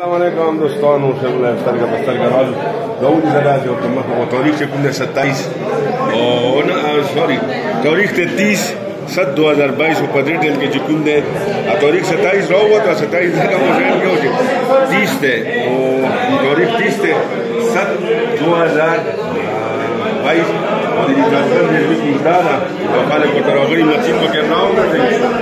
अल्लाम दोस्तान सर का बस्तर का हाल दाऊद ज़रा जो कमक वो तारीख से कुल सत्ताईस और सॉरी तारीख ते तीस सत दो हज़ार बाईस वो पदरे दिन के जिकुम दे और तारीख सत्ताईस रहो हुआ था सत्ताईस दिन का मुशाइन क्या हो तीस थे वो तारीख तीस थे सत दो हज़ार बाईस और इजाजत ने भी पूछा था और खाले को तरागरी मसीह को कहना होगा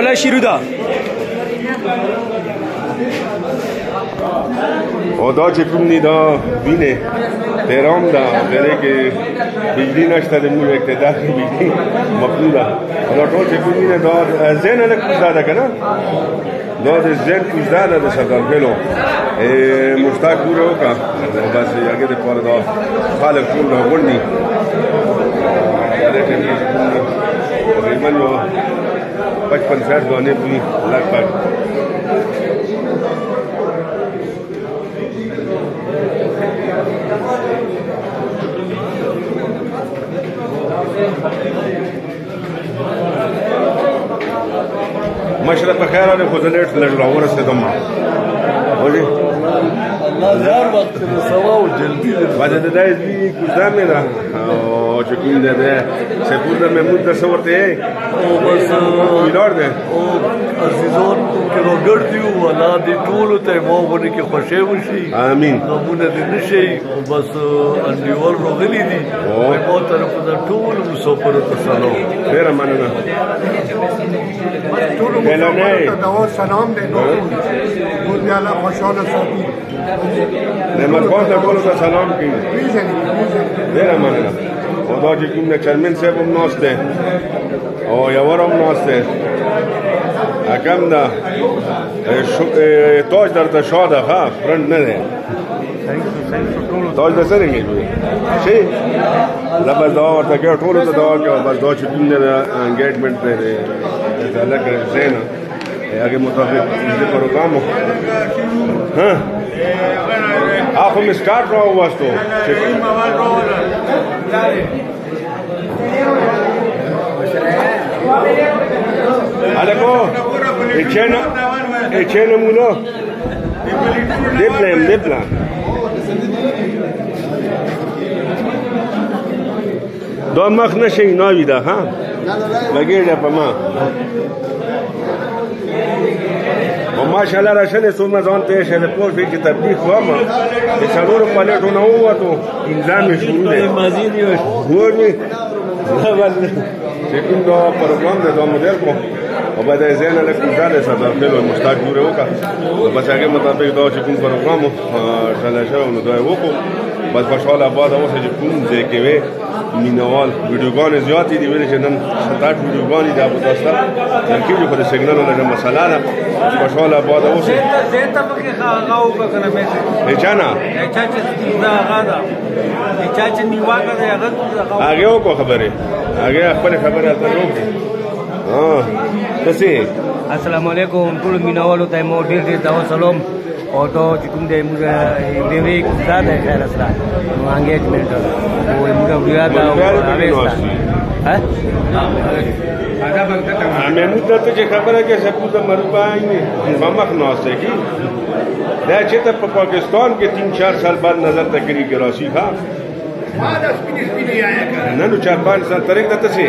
Olha Şiru da. خدا چې کوم دی دا وینه تهرام دا غره کې بجلی نشته د موږ اقتدار کې بجلی مقدور دا ټول چې کوم دی دا زین له کوزا دا کنه دا د زین کوزا دا د صدر پلو مشتاق ګوره وکا او بس یګه د پاره دا خالق ټول غونډي دا ټیم کوم دی पचपन साठ दाने भी लगभग مشره په خیر باندې خو زه لیټ لږ راورسېدم Oye. Vaya de dais vi kurdame da. O çekim de de. Se kurda me muta sorte e. O bas milorde. O azizon ke ro gërdi u ala di tulu te mo bune ke khoshe mushi. Amin. Do bune de nishe o bas andiwal ro gili di. O mo taraf da tulu so por tasalo. Vera manana. Tulu mo. Belane. Salam de no. E? خود بیاله خوشحال ساتی نعمتگاه تا کلو تا سلام کی دیر منم خدا جی کم چرمین سیب هم ناسته او یور هم ناسته اکم دا تاج در تشاده خواه پرند نده تاج د سره می دوی شي زبر دا ورته کې ټول ته دا کې بس دا چې دنیا انګیجمنت دی دا لکه زینا اگه مطابق چیز پروگرام ها آخو مسکار را واسطو Αλεκό, εκείνο, εκείνο μου λέω. Δίπλα, δίπλα. دو مخ نشه اینا ویده ها بگیر یا پا ما و ماشاءالله راشلې څومره ځان پېښ دی پوه شوې چې تبلیغ وم د څلورو پلیټو نه ووتو پنځه مې شروع دی ګور مې چې کوم دا پروګرام دی دا مدیر کوم او باید یې زین له کوم ځای سره د خپل مشتاق جوړ وکړه او بس هغه مطابق دا چې کوم پروګرام ټاله شو نو دا وکړو بس خوشاله آباد اوسه چې کوم ځای کې وي مینوال ویډیوګان زیاتې دي ویل چې نن 7 ویډیوګان دي ابو تاسو ترکیب خو د سیګنال له مسله نه خوشاله آباد اوسه زه ته پکې غاو وکړم مې چې نه چې دا غاده چې چې نیواګه دا هغه هغه خبره هغه خپل خبره ته وکړه Tasik. Assalamualaikum. Kul minawal taimo dir dir dawa salam. Oto titum de muda dewi kuda de khair asla. Engagement. Wo muda buya da avesta. Ha? મેનું તો જે ખબર હે કે સબ તો મરબાઈ મમક નોસે કી લે છે તો પાકિસ્તાન કે 3-4 સાલ બાદ નજર તકરી કે રાશી ખા ના નું ચાર પાંચ સાલ તરીક તો છે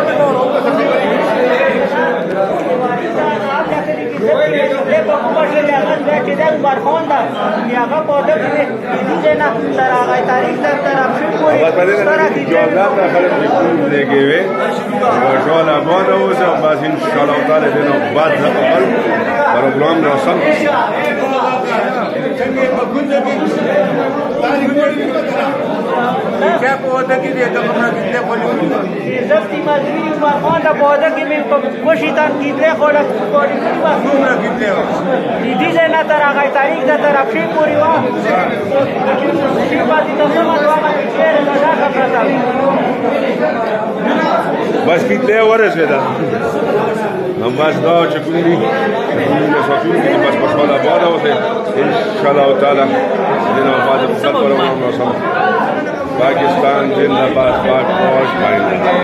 دې په کومه شي هغه ځای چې دی عمرخان ده هغه په ده کې دې ځای نه تر هغه تاریخ تر تر افشین پورې سره دې جوړه ده خلک دې کوم دې کې وي ټول آباد اوسه بس ان شاء الله تعالی دې نو بعد خپل پروګرام را سم پوده کې دې ته کومه دې خولې زفتي مازوی عمر خان له پوده کې مې په کوشي تان کې دې خوله کوړې ما څومره کې دې دې دې نه تر هغه تاریخ ده تر افشي پوری وا چې پاتې تاسو ما دوا ما چې له دا خبره بس کې دې ورسې ده هم بس دا چې کوم دي مسافر دي بس په خپل آباد او ته ان شاء الله تعالی دنا آباد په خپل ورو ورو سره Pakistan, Jinnabad, Pakistan, Pakistan.